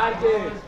Fertig!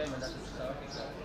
Problem, wenn das jetzt veröffentlicht wird.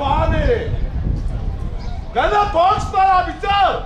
पाने। गला पहुँचता अभी चल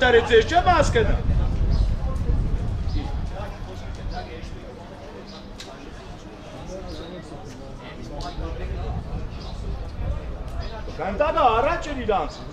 tarece jeszcze maskę. Kantana araç elilansın.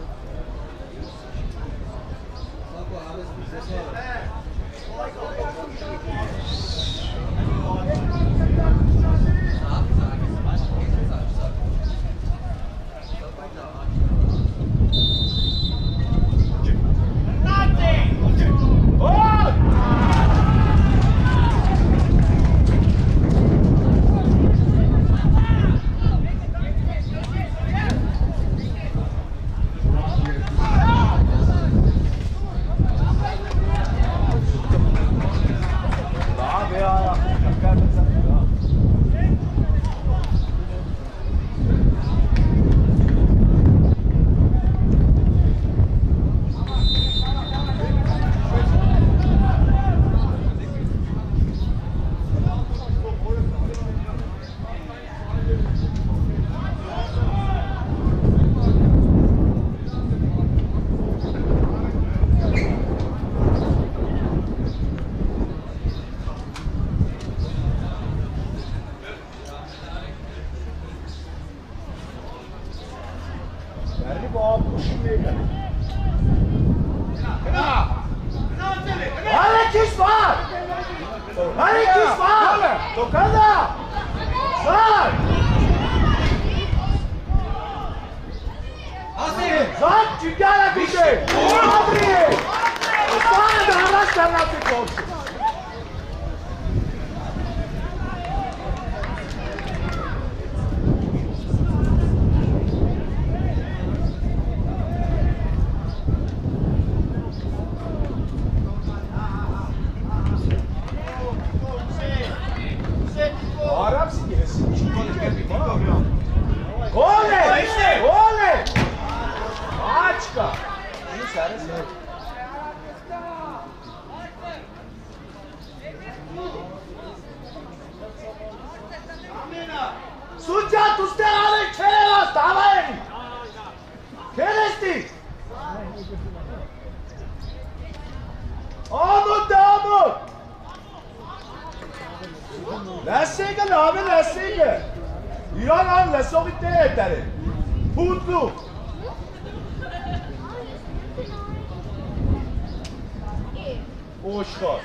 Boş var.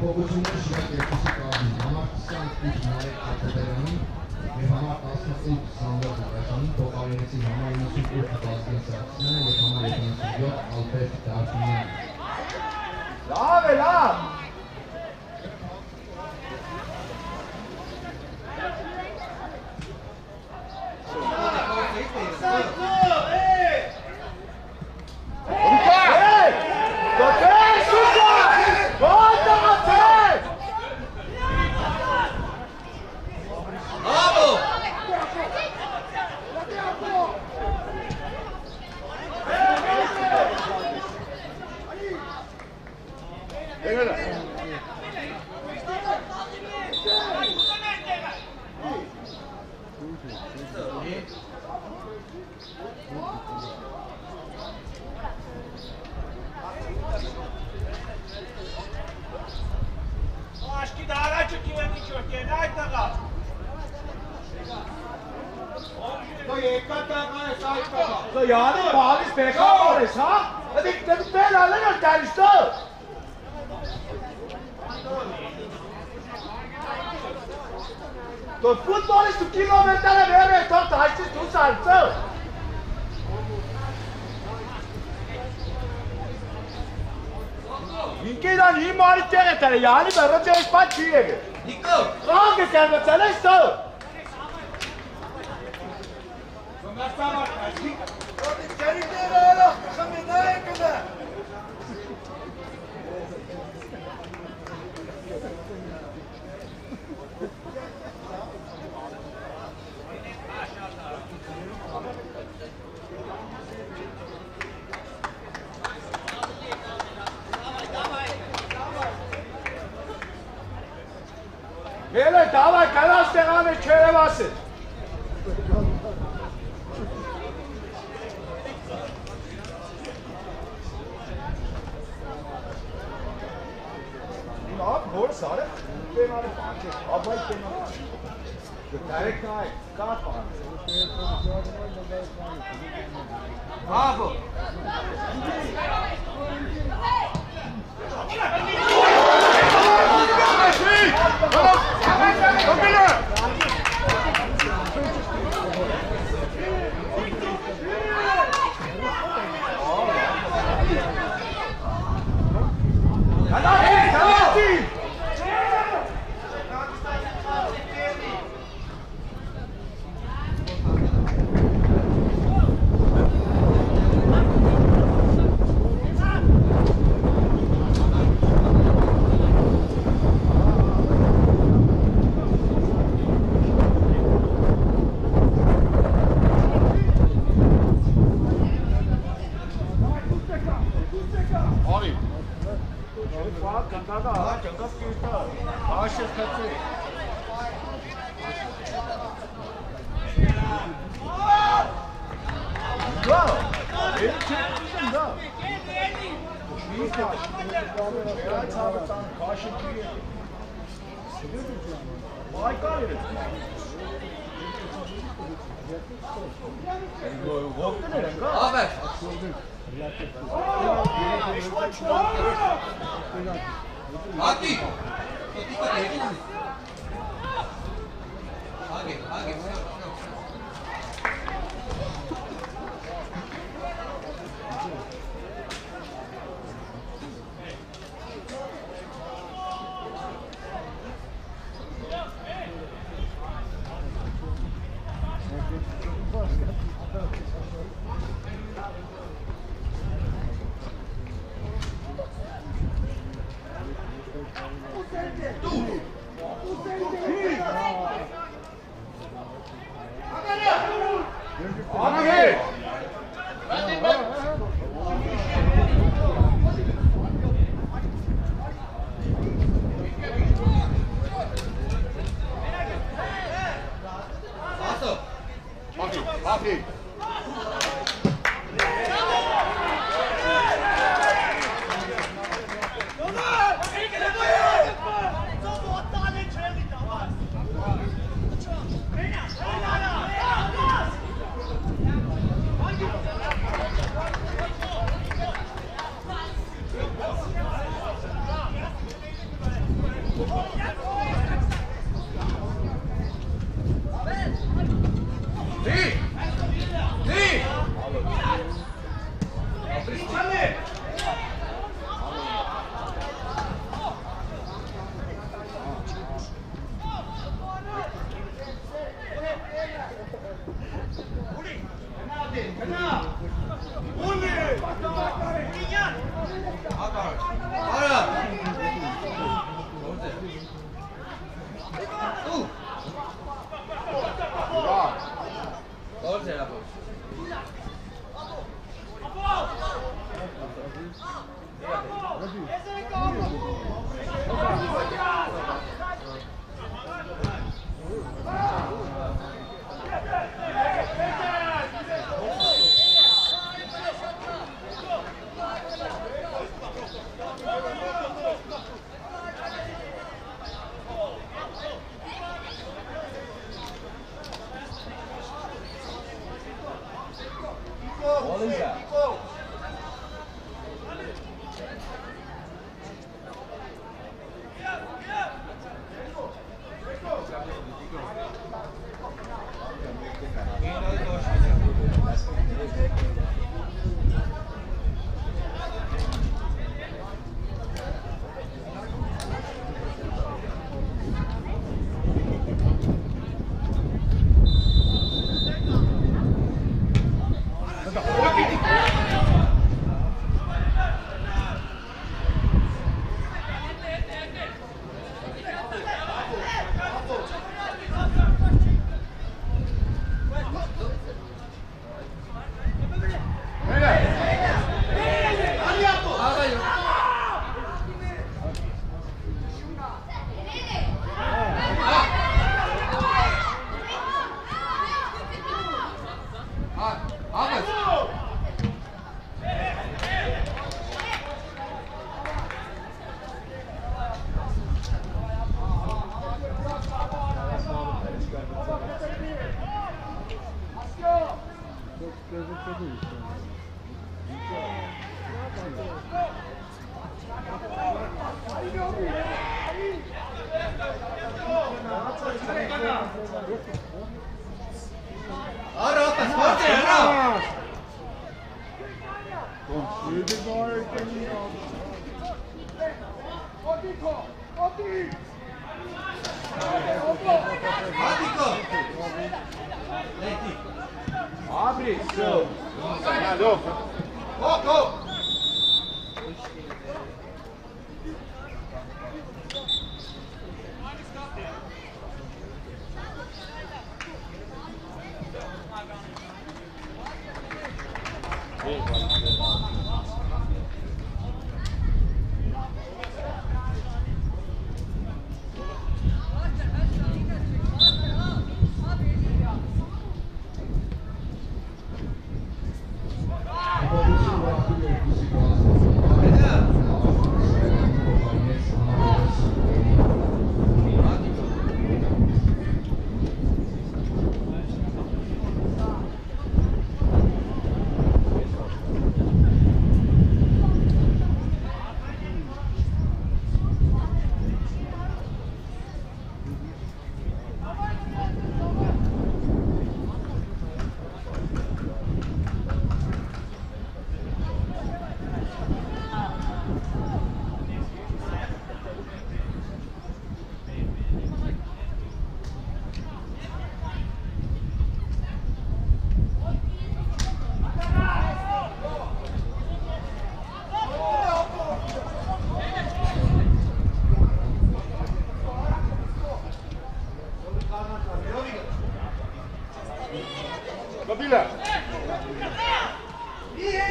Հողությունը շիակ երկուսի կազմում, համար 23 նարեկ ատետերանի և համար 18 սանդոտ նարեխանի տողարերեցի համար 98 բազգեն սարսյանը և համար 37 ալբերտ դարդունյանը։ Լավ է, լավ!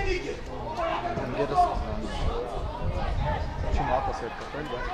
Bandeiras. Timota acertou, perdão.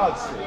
God's sake.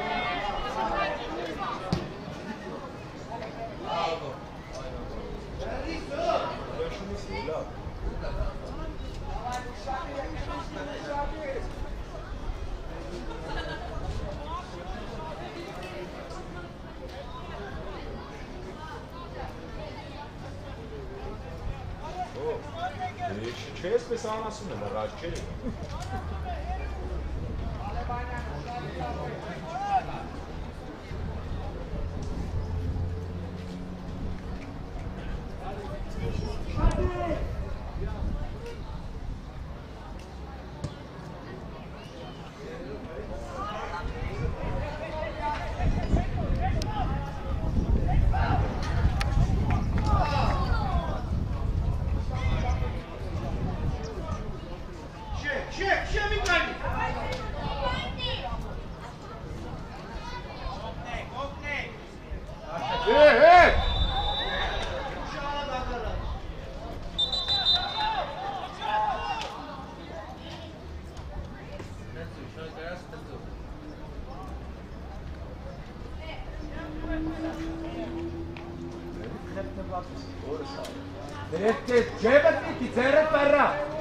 Zero perra!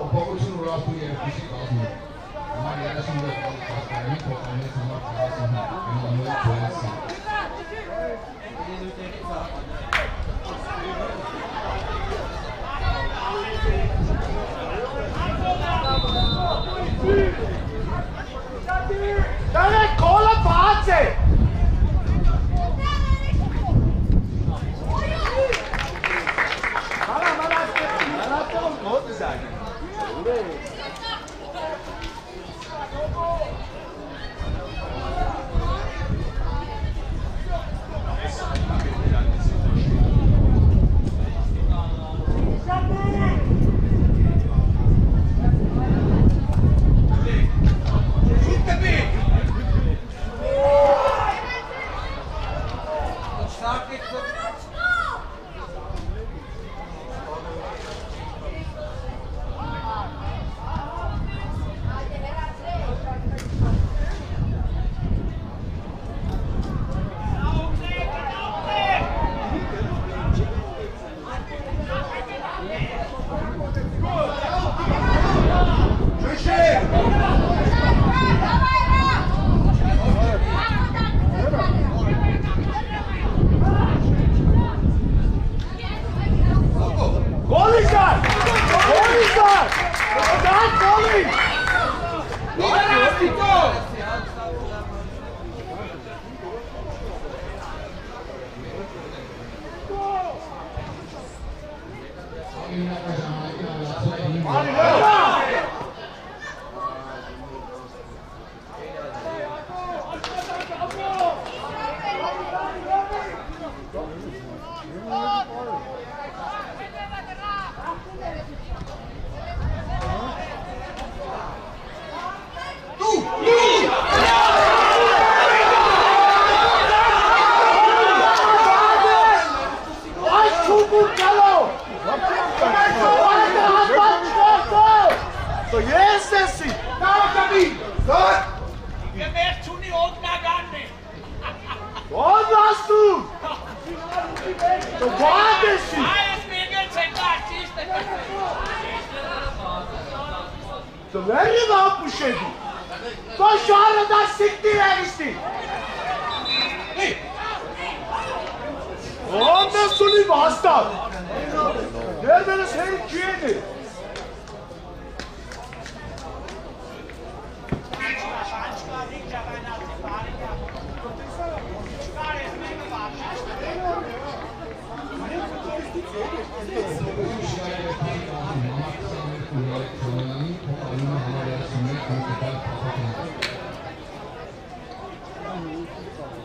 Oporoso Novo Rádio, vicegaruda, mariana Sunda, onda, onda, onda, onda.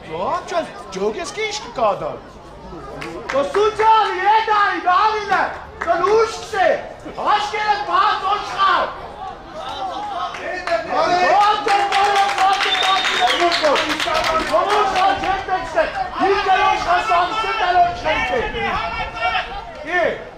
To čas džugas kiška kādam. To sociāli iedāri dāvina, ka lušķi, ašķirat pār to šāv. Yeah.